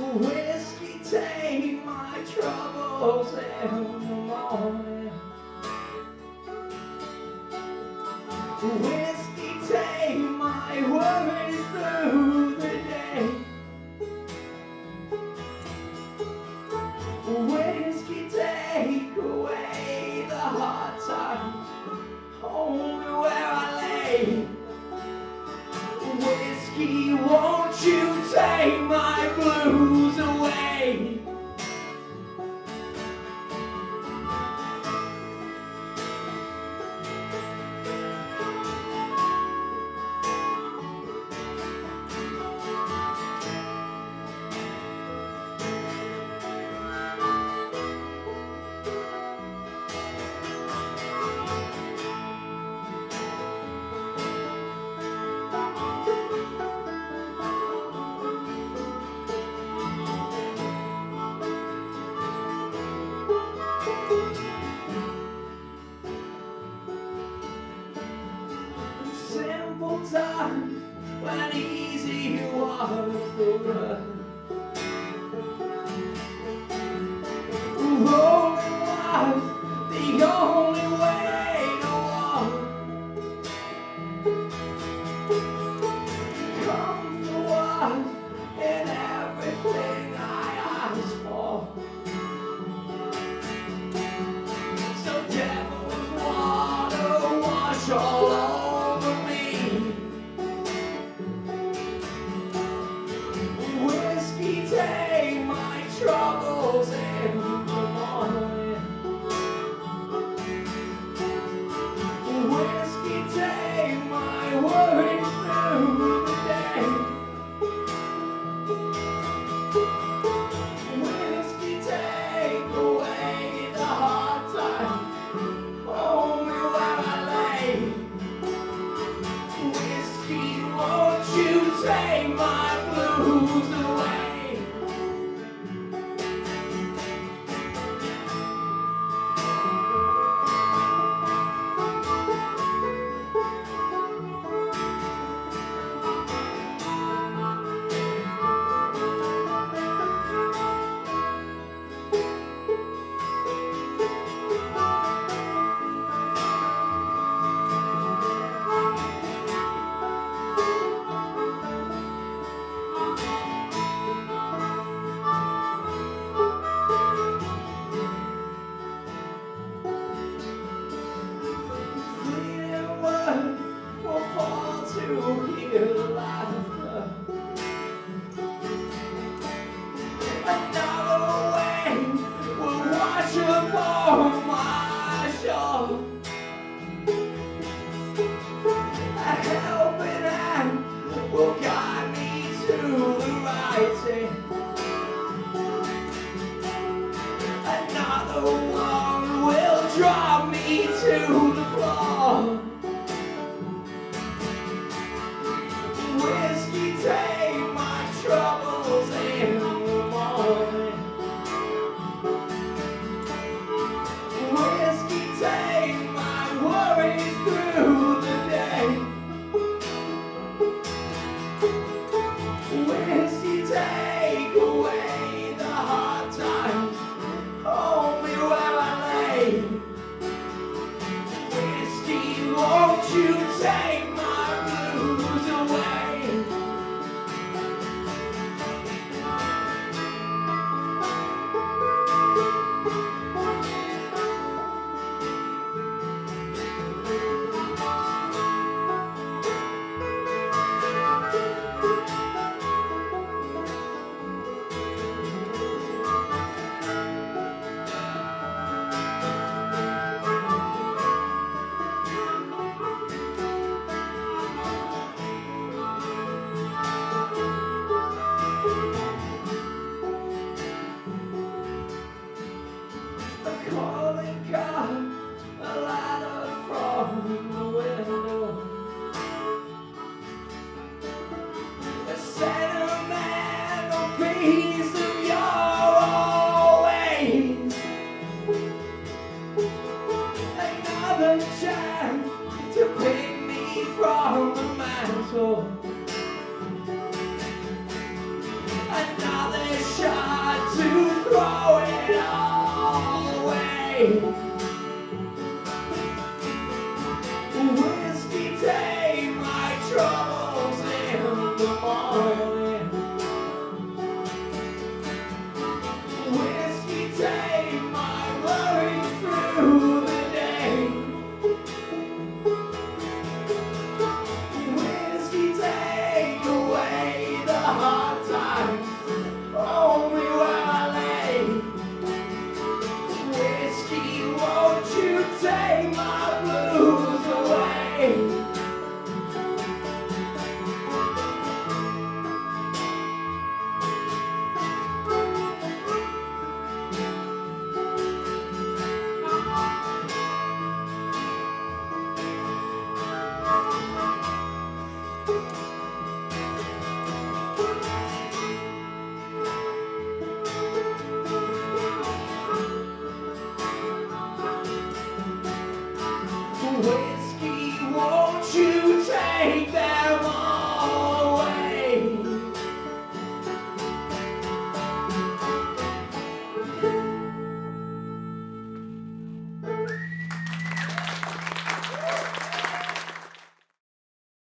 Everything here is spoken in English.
Whiskey take my troubles in the morning. Whiskey take my worries through. え? hope. Away. Whiskey